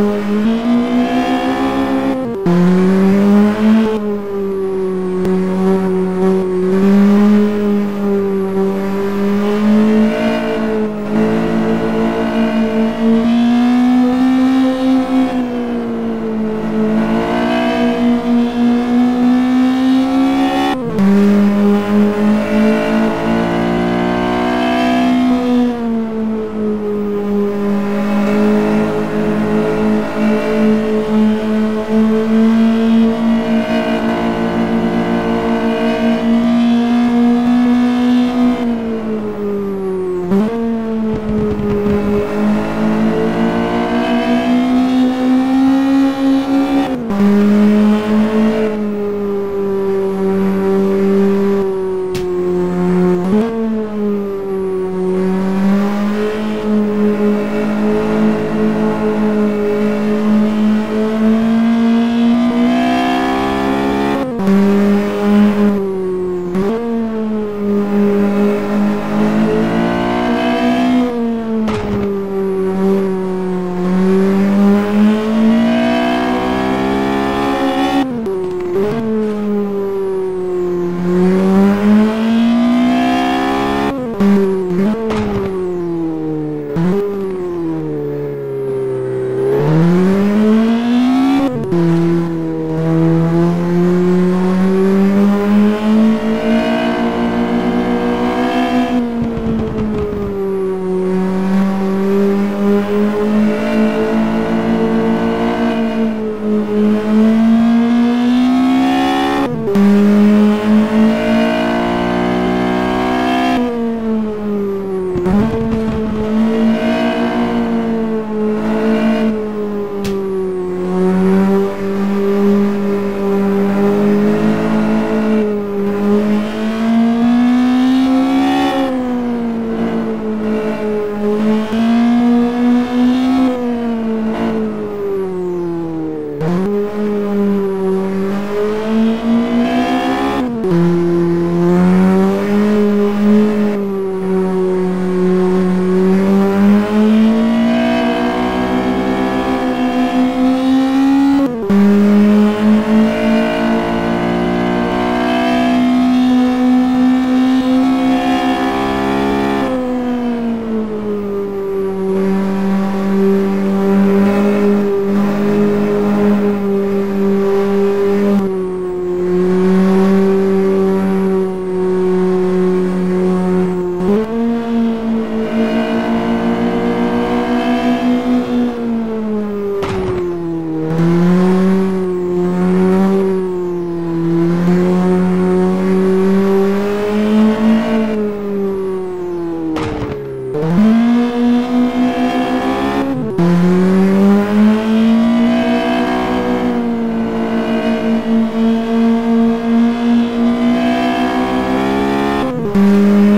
Mm-hmm. Música